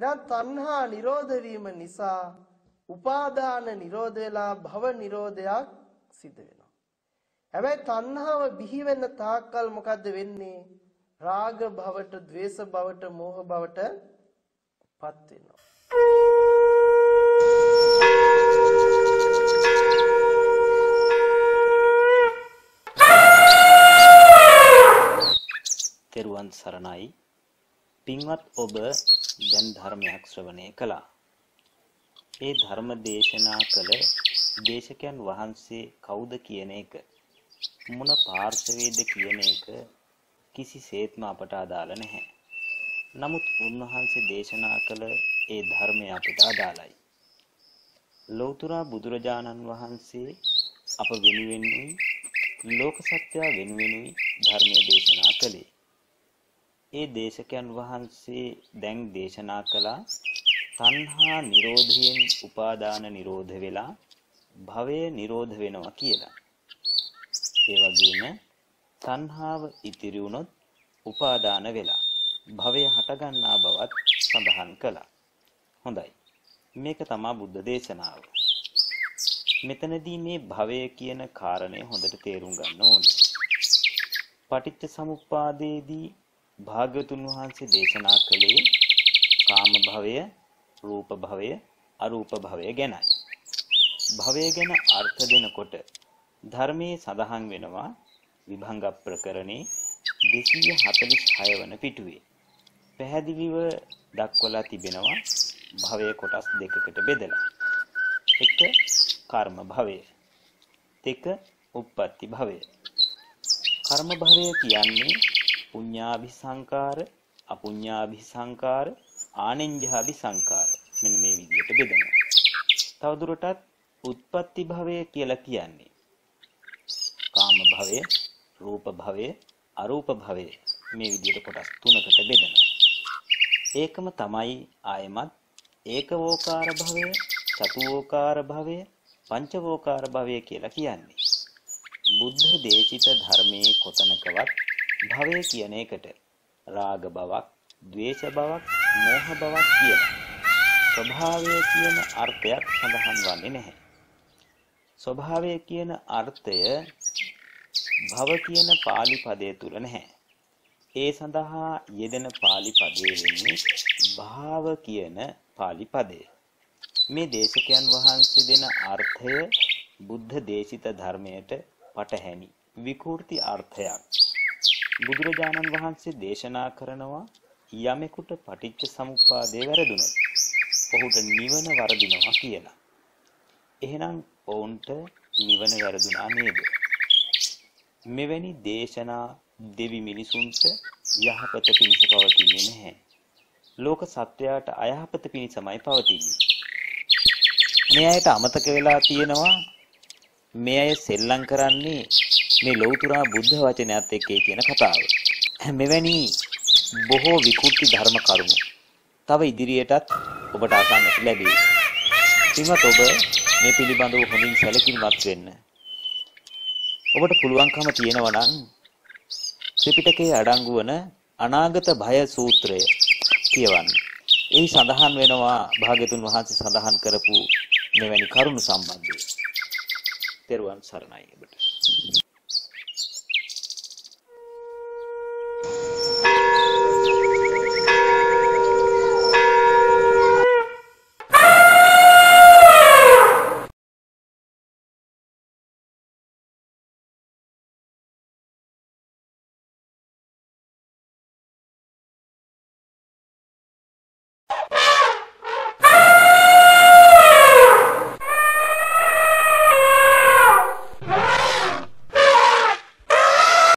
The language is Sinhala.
එහෙනම් තණ්හා නිරෝධ වීම නිසා උපාදාන නිරෝධ වෙලා භව නිරෝධයක් සිද්ධ වෙනවා. හැබැයි තණ්හාව බිහි වෙන තාක්කල් මොකද්ද වෙන්නේ? රාග භවට, ద్వේෂ භවට, මෝහ භවට පත් වෙනවා. තෙරුවන් සරණයි පින්වත් ඔබ දැන් ධර්මයක් ශ්‍රවණය කළා. ඒ ධර්ම දේශනා කළ දේශකයන් වහන්සේ කවුද කියන එක මොන පාර්ශවයේද කියන එක කිසිසේත්ම අපට අදාළ නැහැ. නමුත් උන්වහන්සේ දේශනා කළ ඒ ධර්මය අපට අදාළයි. ලෞතර බුදුරජාණන් වහන්සේ අප වෙනුවෙනුයි ලෝක සත්‍ය වෙනුවෙනුයි ධර්මයේ දේශනා කළේ. ඒ දේශකයන් වහන්සේ දැන් දේශනා කළා තණ්හා නිරෝධයෙන් උපාදාන නිරෝධ වෙලා භවය නිරෝධ වෙනවා කියලා. ඒ වගේම තණ්හාව ඉතිරි වුණොත් උපාදාන වෙලා භවය හටගන්නා බවත් සඳහන් කළා. හොඳයි. මේක තමයි බුද්ධ දේශනාව. මෙතනදී මේ භවය කියන කාරණය හොඳට තේරුම් ගන්න ඕනේ. පටිච්ච සමුප්පාදයේදී භාග්‍යතුන් වහන්සේ දේශනා කළේ කාම භවය, රූප භවය, අරූප භවය ගැනයි. භවය ගැන අර්ථ දෙනකොට ධර්මයේ සඳහන් වෙනවා විභංග ප්‍රකරණේ 246 වන පිටුවේ. පැහැදිලිව දක්වලා තිබෙනවා භවය කොටස් දෙකකට බෙදලා. එක කර්ම භවය. දෙක උප්පත්ති භවය. කර්ම භවය කියන්නේ පුඤ්ඤාභි සංකාර, අපුඤ්ඤාභි සංකාර, ආනෙන්ජාභි සංකාර. මෙන්න මේ විදිහට බෙදනවා. තවදුරටත් උත්පත්ති භවය කියලා කියන්නේ කාම භවය, රූප භවය, අරූප භවය මේ විදිහට කොටස් තුනකට බෙදනවා. ඒකම තමයි ආයමත් ඒකවෝකාර භවය, චතුවෝකාර භවය, පංචවෝකාර භවය කියලා කියන්නේ. බුද්ධ දේශිත ධර්මයේ කොතනකවත් භවය කියන එකට රාග බවක්, ద్వේෂ බවක්, මෝහ බවක් කියලා ස්වභාවය කියන අර්ථයක් සඳහන් වන්නේ නැහැ. ස්වභාවය කියන අර්ථය භව කියන pāli පදයේ තුල නැහැ. ඒ සඳහා යෙදෙන pāli පදයේ වෙන්නේ භාව කියන pāli පදය. මේ දේශකයන් වහන්සේ දෙන අර්ථය බුද්ධ දේශිත ධර්මයට පටහැනි විකෘති අර්ථයක්. බුදුරජාණන් වහන්සේ දේශනා කරනවා යමෙකුට පටිච්ච සමුප්පාදේ වැරදුනොත් ඔහුට නිවන වරදිනවා කියලා. එහෙනම් ඔවුන්ට නිවන වැරදුනා නේද? මෙවැනි දේශනා දෙවි මිනිසුන්ට යහපත පිණිස පවතින්නේ නැහැ. ලෝක සත්වයාට අයහපත පිණිසමයි පවතින්නේ. මේ අයට අමතක වෙලා තියෙනවා මේ අය සෙල්ලම් කරන්නේ මේ ලෞතර බුද්ධ වචනයත් එක්කේ කියන කතාව. මෙවැනි බොහෝ විකෘති ධර්ම කරුණු තව ඉදිරියටත් ඔබට අසන්නට ලැබේ. පින්වත් ඔබ මේ පිළිබඳව හොඳින් සැලකිලිමත් වෙන්න. ඔබට පුළුවන්කම තියෙනවා නම් ත්‍රිපිටකයේ අඩංගු වන අනාගත භය සූත්‍රය කියවන්න. එහි සඳහන් වෙනවා භාග්‍යතුන් වහන්සේ සඳහන් කරපු මෙවැනි කරුණු සම්බන්ධයෙන්. තෙරුවන් සරණයි ඔබට.